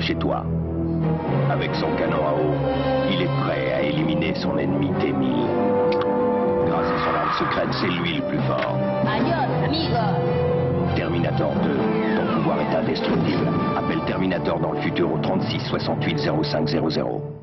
chez toi. Avec son canon à eau, il est prêt à éliminer son ennemi T-1000. Grâce à son arme secrète, c'est lui le plus fort. Adios, amigo. Terminator 2, ton pouvoir est indestructible. Appelle Terminator dans le futur au 36 68 0500.